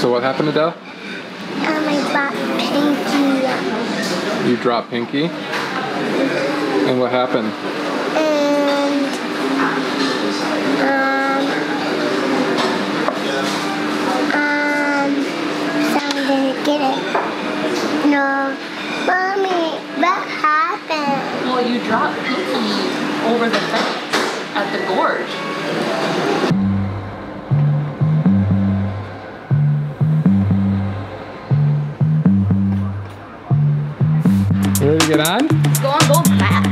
So what happened, Adele? Um, I bought Pinky. You dropped Pinky? And what happened? And, um, um, someone didn't get it. No. Mommy, what happened? Well, you dropped Pinky over the fence at the gorge. Get on? Go on, go fast.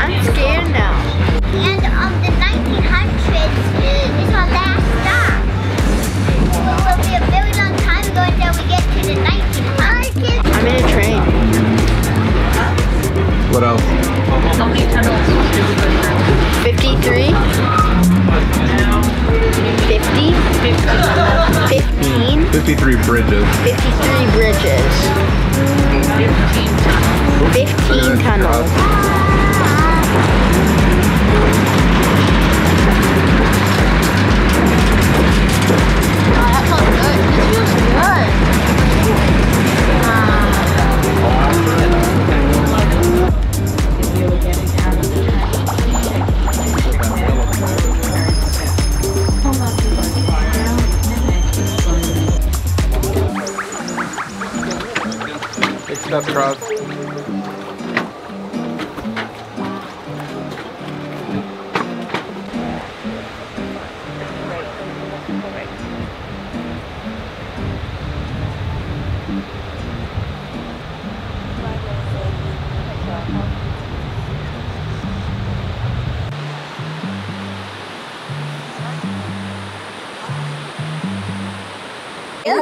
I'm scared now. And um, the 1900s is our last stop. It will be a very long time ago until we get to the 1900s. I'm in a train. What else? How many tunnels did we go through? 53, 53 bridges. 53 bridges, 15 tunnels. that Big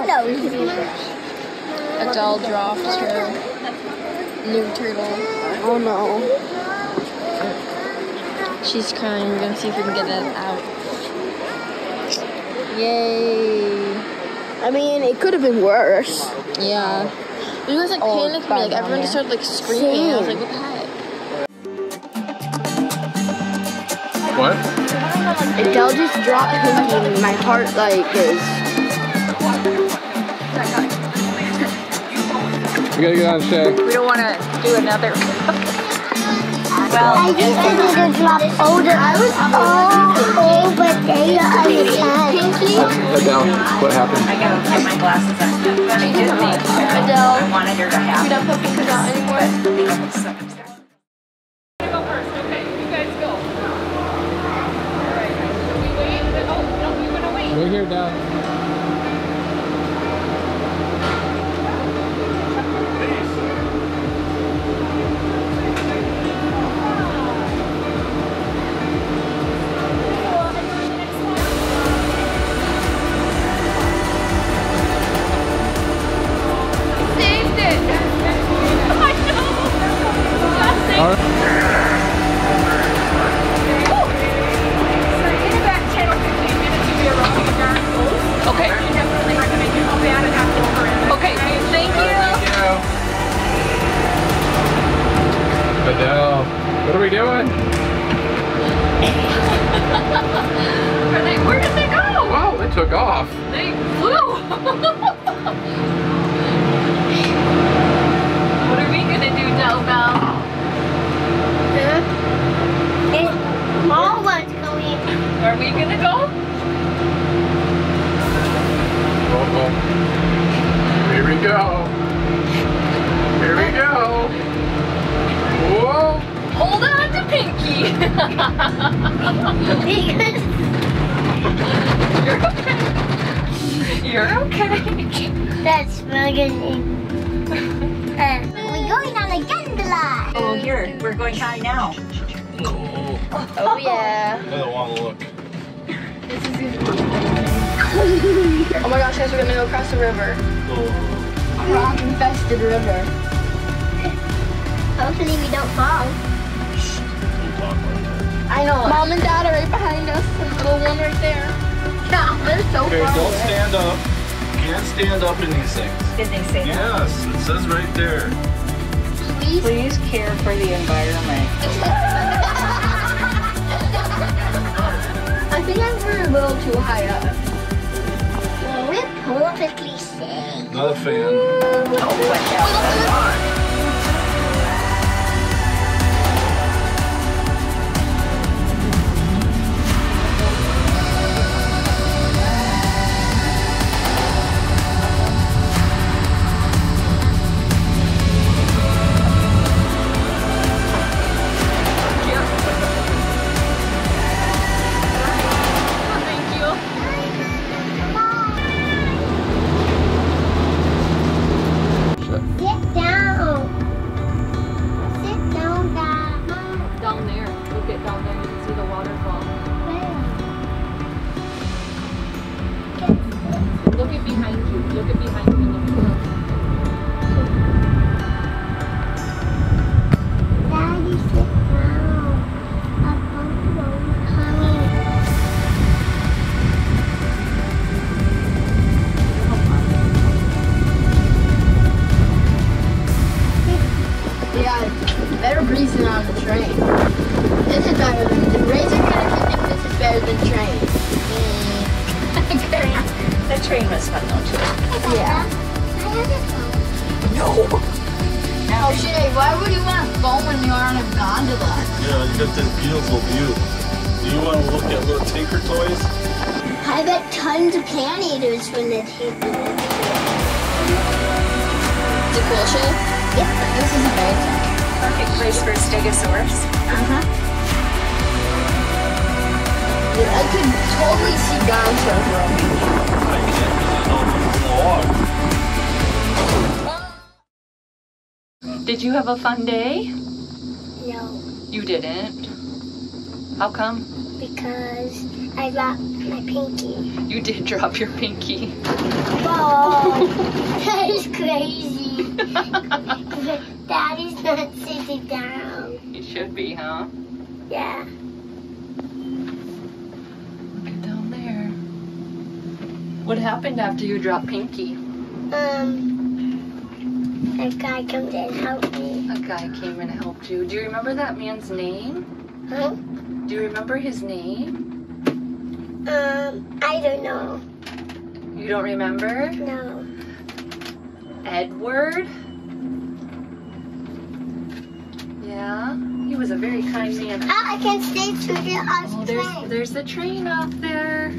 step, Rob. Adele dropped her new turtle. Oh no. She's crying. We're gonna see if we can get it out. Yay! I mean, it could have been worse. Yeah. You guys like Oh, panicked me. Like bad everyone just started like screaming. I was like, what the heck? What? Adele just dropped Pinky and my heart like is gotta get on, Shay. We don't want to do another. well, I just needed to drop older. I was all over there. I was Pinky. Adele, what happened? I gotta get my glasses on. She did make Adele. I wanted her to have. We don't put pieces out anymore. We're here, Dad. What are we doing? Are they, where did they go? Wow, it took off. They flew. what are we gonna do, Del Bell? You're okay. That's really good. Uh, we're going on a gondola. Oh, here, we're going high now. Oh yeah. I don't want to look. Oh my gosh, guys, we're gonna go across the river. Rock infested river. Hopefully we don't fall. I know. Mom and Dad are right behind us. There's a little one right there. Yeah, They're so Okay, far don't away. stand up. Can't stand up in these things. Did they say that? Yes, it says right there. Please care for the environment. I think I'm we're a little too high up. Well, we're perfectly safe. Not a fan. Oh Thank better breezing on the train. This is better than the Razor Connector thinks this is better than train. The train was fun though too. Yeah. I have a phone. Oh shit, why would you want a phone when you're on a gondola? Yeah, you got this beautiful view. Do you want to look at little tinker toys? I bet tons of plant eaters when they take me. Is it cool shit? Yep. This is amazing. Perfect place for a stegosaurus. Uh-huh. Dude, I could totally see dinosaurs roaming. I can't because I know it's Did you have a fun day? No, You didn't. How come? because I dropped my pinky. You did drop your pinky. Whoa, that is crazy. Daddy's not sitting down. You should be, huh? Yeah. Look at down there. What happened after you dropped Pinky? Um, a guy comes and helped me. A guy came and helped you. Do you remember that man's name? Huh? Do you remember his name? Um, I don't know. You don't remember? No. Edward? Yeah, he was a very kind man. Ah, I can stay to the Oh, there's train. there's the train out there.